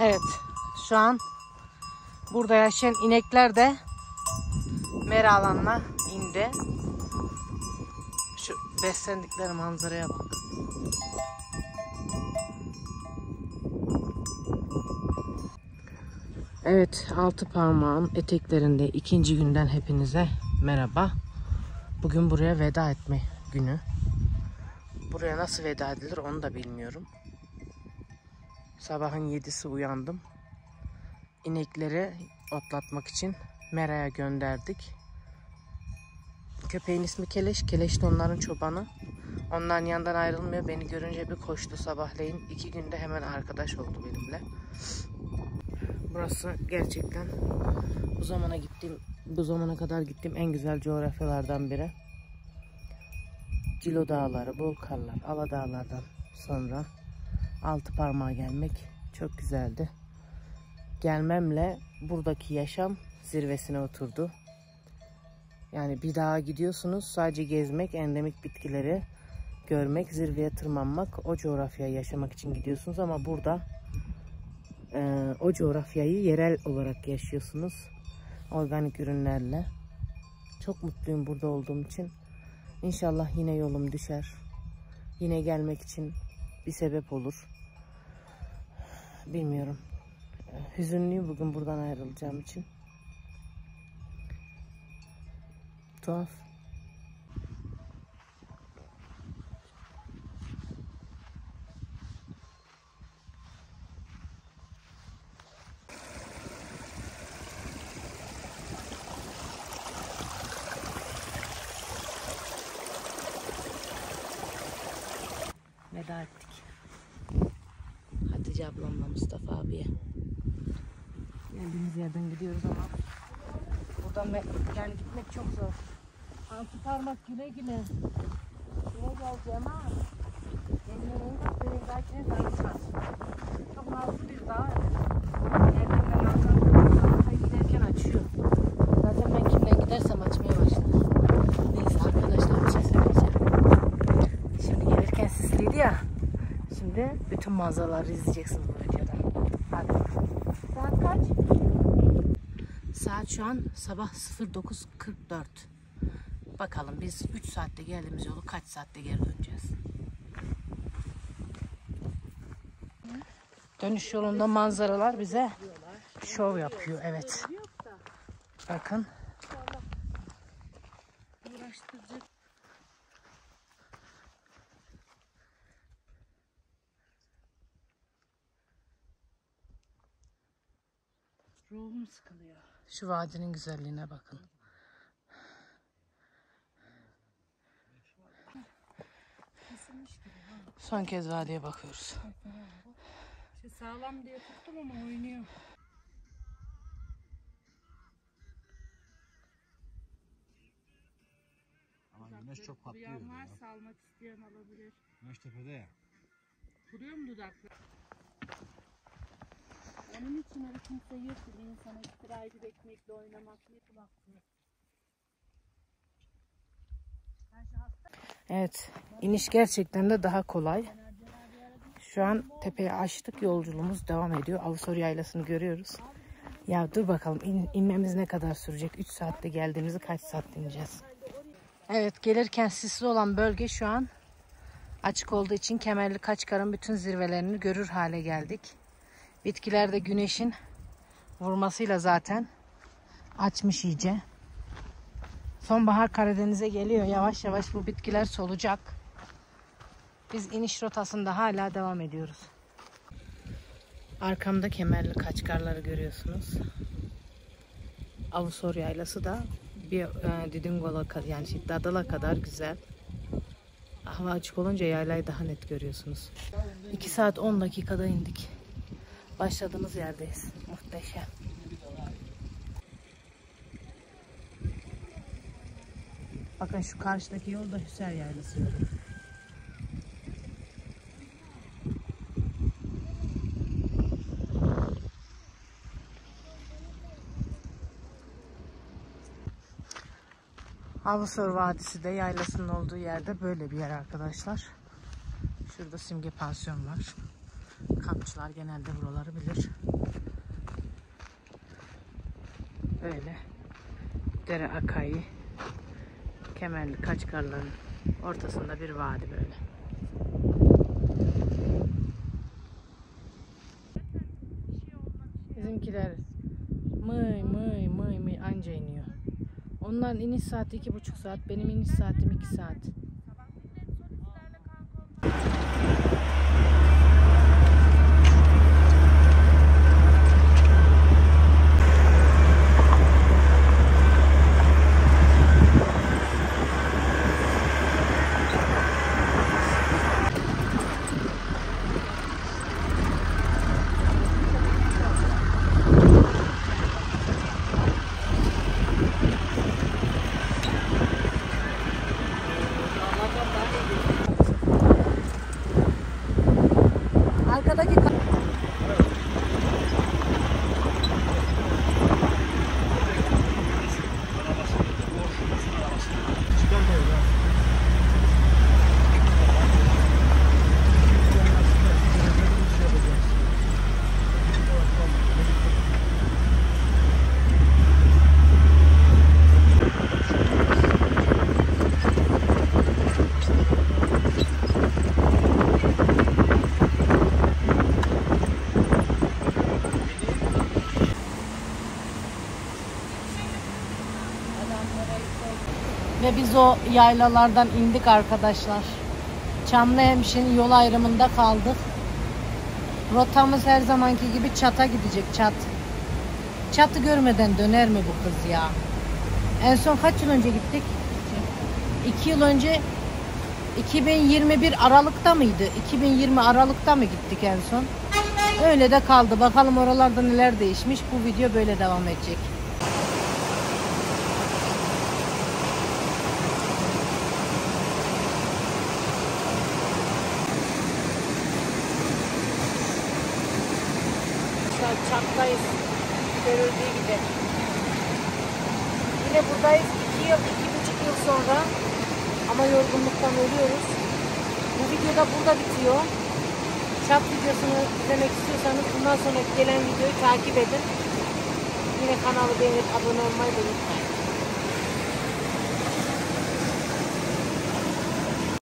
Evet. Şu an burada yaşayan inekler de mera alanına indi. Şu beslendikleri manzaraya bak. Evet, altı parmağın eteklerinde ikinci günden hepinize merhaba. Bugün buraya veda etme günü. Buraya nasıl veda edilir onu da bilmiyorum. Sabahın yedisi uyandım. İnekleri otlatmak için meraya gönderdik. Köpeğin ismi Keleş. Keleş de onların çobanı. Onların yanından ayrılmıyor. Beni görünce bir koştu sabahleyin. İki günde hemen arkadaş oldu benimle. Burası gerçekten bu zamana gittiğim, bu zamana kadar gittiğim en güzel coğrafyalardan biri. Cilo Dağları, Bol Karlar, Ala Dağlar'dan sonra altı parmağa gelmek çok güzeldi. Gelmemle buradaki yaşam zirvesine oturdu. Yani bir dağa gidiyorsunuz sadece gezmek, endemik bitkileri görmek, zirveye tırmanmak, o coğrafyayı yaşamak için gidiyorsunuz ama burada e, o coğrafyayı yerel olarak yaşıyorsunuz. Organik ürünlerle. Çok mutluyum burada olduğum için. İnşallah yine yolum düşer. Yine gelmek için bir sebep olur. Bilmiyorum. Hüzünlüyüm bugün buradan ayrılacağım için. Tuhaf. Veda ettik. Hatice ablamla Mustafa abiye. Geldiğimiz yerden gidiyoruz ama buradan yani gitmek çok zor. Altı parmak güle güle. Yine geleceğim ha. Ellerin benim belki tanışmaz. Çok nazlı bir dağ. Yerden ben Ankara'ya giderken açıyor. Zaten ben kimden gidersem açmaya başladı. Neyse arkadaşlar bir şey söyleyeceğim. Şimdi gelirken sisliydi ya. Şimdi bütün manzaraları izleyeceksiniz bu videoda. Hadi. Saat kaç? Saat şu an sabah 09.44. Bakalım biz 3 saatte geldiğimiz yolu kaç saatte geri döneceğiz? Dönüş yolunda manzaralar bize şov yapıyor. Evet. Bakın. uğraştıracak. Ruhum sıkılıyor. Şu vadinin güzelliğine bakın. Son kez vadiye bakıyoruz. Şey sağlam diye tuttum ama oynuyor. Ama güneş çok patlıyor. Duyan ya. varsa almak isteyen alabilir. Güneş tepede ya. Kuruyor mu dudakları? Onun için öyle kimse yok ki bir insana iftira edip ekmekle oynamak ne kulaksız. Evet, iniş gerçekten de daha kolay. Şu an tepeyi açtık, yolculuğumuz devam ediyor. Avusor Yaylası'nı görüyoruz. Ya dur bakalım in- inmemiz ne kadar sürecek? 3 saatte geldiğimizi kaç saatte ineceğiz? Evet, gelirken sisli olan bölge şu an açık olduğu için Kemerli Kaçkar'ın bütün zirvelerini görür hale geldik. Bitkiler de güneşin vurmasıyla zaten açmış iyice. Sonbahar Karadeniz'e geliyor. Yavaş yavaş bu bitkiler solacak. Biz iniş rotasında hala devam ediyoruz. Arkamda kemerli kaçkarları görüyorsunuz. Avusor yaylası da bir e, Didingola yani şey, Dadala kadar güzel. Hava açık olunca yaylayı daha net görüyorsunuz. 2 saat 10 dakikada indik. Başladığımız yerdeyiz. Muhteşem. Bakın şu karşıdaki yol da Hüser Yaylası yolu. Vadisi de yaylasının olduğu yerde böyle bir yer arkadaşlar. Şurada simge pansiyon var. Kampçılar genelde buraları bilir. Böyle dere akayı kemerli kaçkarların ortasında bir vadi böyle. Bizimkiler mıy mıy mıy mıy anca iniyor. Onların iniş saati iki buçuk saat, benim iniş saatim iki saat. Biz o yaylalardan indik arkadaşlar. Çamlıhemşin yol ayrımında kaldık. Rotamız her zamanki gibi çata gidecek çat. Çatı görmeden döner mi bu kız ya? En son kaç yıl önce gittik? İki yıl önce 2021 Aralık'ta mıydı? 2020 Aralık'ta mı gittik en son? Öyle de kaldı. Bakalım oralarda neler değişmiş. Bu video böyle devam edecek. Arkadaşlar çattayız. Görüldüğü gibi. Yine buradayız. iki yıl, iki buçuk yıl sonra. Ama yorgunluktan ölüyoruz. Bu video da burada bitiyor. Çat videosunu izlemek istiyorsanız bundan sonra gelen videoyu takip edin. Yine kanalı beğenip abone olmayı unutmayın.